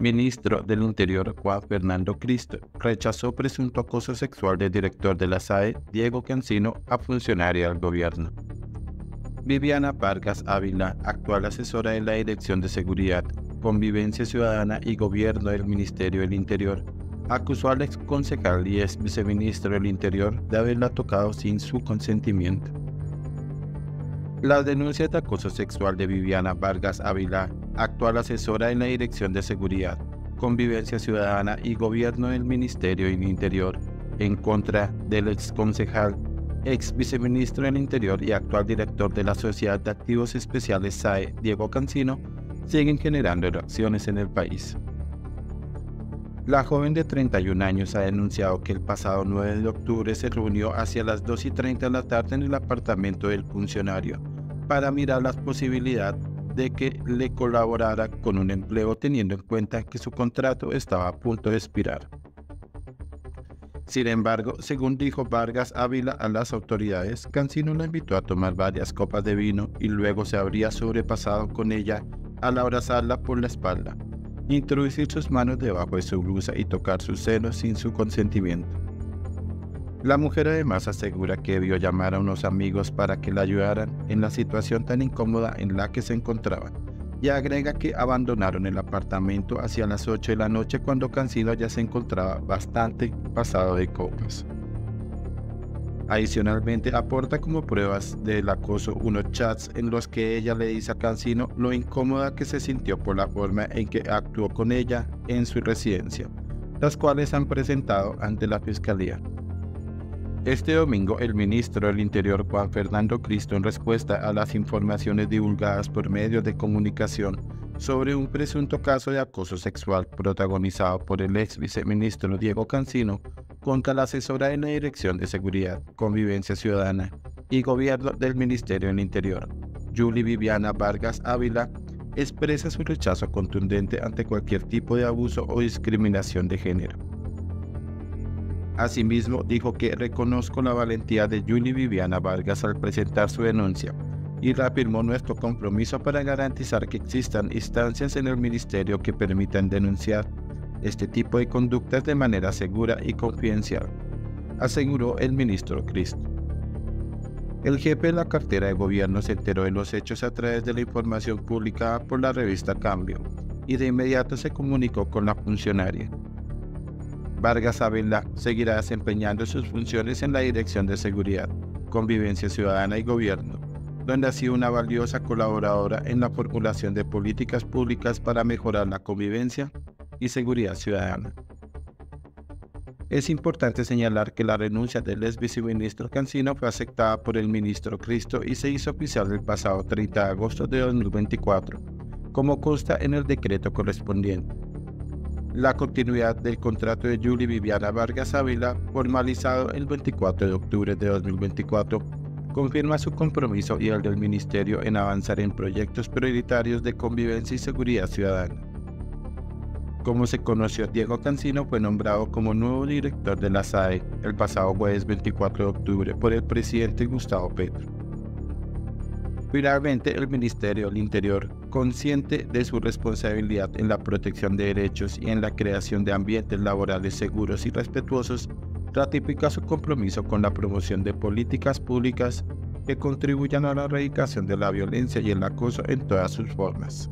ministro del Interior Juan Fernando Cristo rechazó presunto acoso sexual del director de la SAE, Diego Cancino, a funcionaria del gobierno. Viviana Vargas Ávila, actual asesora de la Dirección de Seguridad, Convivencia Ciudadana y Gobierno del Ministerio del Interior, acusó al ex concejal y ex viceministro del Interior de haberla tocado sin su consentimiento. Las denuncias de acoso sexual de Viviana Vargas Ávila, actual asesora en la Dirección de Seguridad, Convivencia Ciudadana y Gobierno del Ministerio del Interior, en contra del ex concejal, ex viceministro del Interior y actual director de la Sociedad de Activos Especiales SAE, Diego Cancino, siguen generando reacciones en el país. La joven de 31 años ha denunciado que el pasado 9 de octubre se reunió hacia las 2 y 30 de la tarde en el apartamento del funcionario para mirar la posibilidad de que le colaborara con un empleo teniendo en cuenta que su contrato estaba a punto de expirar. Sin embargo, según dijo Vargas Ávila a las autoridades, Cancino la invitó a tomar varias copas de vino y luego se habría sobrepasado con ella al abrazarla por la espalda introducir sus manos debajo de su blusa y tocar sus senos sin su consentimiento. La mujer además asegura que debió llamar a unos amigos para que la ayudaran en la situación tan incómoda en la que se encontraba y agrega que abandonaron el apartamento hacia las 8 de la noche cuando Cancino ya se encontraba bastante pasado de copas. Adicionalmente, aporta como pruebas del acoso unos chats en los que ella le dice a Cancino lo incómoda que se sintió por la forma en que actuó con ella en su residencia, las cuales han presentado ante la Fiscalía. Este domingo, el ministro del Interior Juan Fernando Cristo, en respuesta a las informaciones divulgadas por medios de comunicación sobre un presunto caso de acoso sexual protagonizado por el ex viceministro Diego Cancino, contra la asesora de la Dirección de Seguridad, Convivencia Ciudadana y Gobierno del Ministerio del Interior, Julie Viviana Vargas Ávila, expresa su rechazo contundente ante cualquier tipo de abuso o discriminación de género. Asimismo, dijo que reconozco la valentía de Julie Viviana Vargas al presentar su denuncia y reafirmó nuestro compromiso para garantizar que existan instancias en el ministerio que permitan denunciar este tipo de conductas de manera segura y confidencial, aseguró el ministro Cristo. El jefe de la cartera de gobierno se enteró de los hechos a través de la información publicada por la revista Cambio y de inmediato se comunicó con la funcionaria. Vargas Ávila seguirá desempeñando sus funciones en la Dirección de Seguridad, Convivencia Ciudadana y Gobierno, donde ha sido una valiosa colaboradora en la formulación de políticas públicas para mejorar la convivencia y seguridad ciudadana. Es importante señalar que la renuncia del ex viceministro Cancino fue aceptada por el ministro Cristo y se hizo oficial el pasado 30 de agosto de 2024, como consta en el decreto correspondiente. La continuidad del contrato de Julie Viviana Vargas Ávila, formalizado el 24 de octubre de 2024, confirma su compromiso y el del Ministerio en avanzar en proyectos prioritarios de convivencia y seguridad ciudadana. Como se conoció, Diego Cancino fue nombrado como nuevo director de la SAE el pasado jueves 24 de octubre por el presidente Gustavo Petro. Finalmente, el Ministerio del Interior, consciente de su responsabilidad en la protección de derechos y en la creación de ambientes laborales seguros y respetuosos, ratifica su compromiso con la promoción de políticas públicas que contribuyan a la erradicación de la violencia y el acoso en todas sus formas.